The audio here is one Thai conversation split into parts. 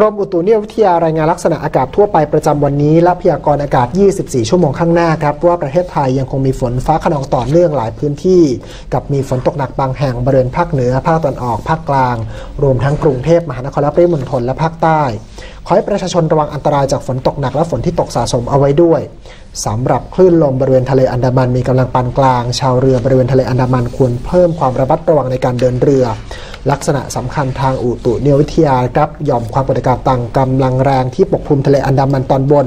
กรมอุตุนิยมวิทยารายงานลักษณะอากาศทั่วไปประจำวันนี้ และพยากรณ์อากาศ 24 ชั่วโมงข้างหน้าครับ ว่าประเทศไทยยังคงมีฝนฟ้าขนองต่อเนื่องหลายพื้นที่ กับมีฝนตกหนักบางแห่งบริเวณภาคเหนือ ภาคตะวันออก ภาคกลาง รวมทั้งกรุงเทพมหานครและปริมณฑลและภาคใต้ ขอให้ประชาชนระวังอันตรายจากฝนตกหนักและฝนที่ตกสะสมเอาไว้ด้วยสำหรับคลื่นลมบริเวณทะเลอันดามันมีกำลังปานกลาง ชาวเรือบริเวณทะเลอันดามันควรเพิ่มความระมัดระวังในการเดินเรือ ลักษณะสำคัญทางอุตุนิยมวิทยาครับหย่อมความกดอากาศต่างกำลังแรงที่ปกคลุมทะเลอันดามันตอนบน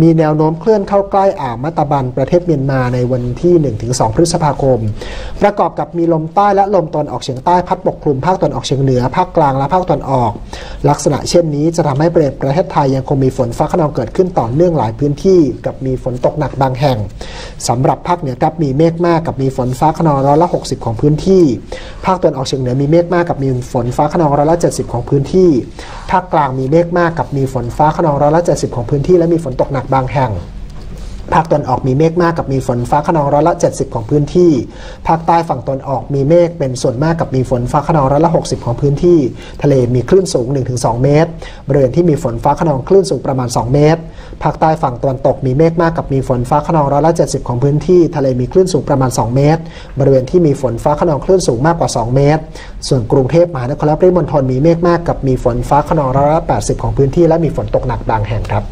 มีแนวโน้มเคลื่อนเข้าใกล้อ่าวมัตตาบันประเทศเมียนมาในวันที่ 1-2 พฤษภาคม ประกอบกับมีลมใต้และลมตอนออกเฉียงใต้พัดปกคลุมภาคตอนออกเฉียงเหนือภาคกลางและภาคตอนออก ลักษณะเช่นนี้จะทำให้ประเทศไทยยังคงมีฝนฟ้าขนองเกิดขึ้นต่อเนื่องหลายพื้นที่ กับมีฝนตกหนักบางแห่ง สำหรับภาคเหนือกับมีเมฆมากกับมีฝนฟ้าขนองร้อยละ 60 ของพื้นที่ ภาคตะวันออกเฉียงเหนือมีเมฆมากกับมีฝนฟ้าขนองร้อยละ70 ของพื้นที่ ภาคกลางมีเมฆมากกับมีฝนฟ้าขนองร้อยละ70 ของพื้นที่ และมีฝนตกหนักบางแห่ง ภาคตะวันออกมีเมฆมากกับมีฝนฟ้าขนองร้อยละ 70 ของพื้นที่ ภาคใต้ฝั่งตะวันออกมีเมฆเป็นส่วนมากกับมีฝนฟ้าขนองร้อยละ 60 ของพื้นที่ ทะเลมีคลื่นสูง 1-2 เมตร บริเวณที่มีฝนฟ้าขนองคลื่นสูงประมาณ 2 เมตร ภาคใต้ฝั่งตะวันตกมีเมฆมากกับมีฝนฟ้าขนองร้อยละ 70 ของพื้นที่ ทะเลมีคลื่นสูงประมาณ 2 เมตร บริเวณที่มีฝนฟ้าขนองคลื่นสูงมากกว่า 2 เมตร ส่วนกรุงเทพมหานครและปริมณฑลมีเมฆมากกับมีฝนฟ้าขนองร้อยละ 80 ของพื้นที่และมีฝนตกหนักบางแห่งครับ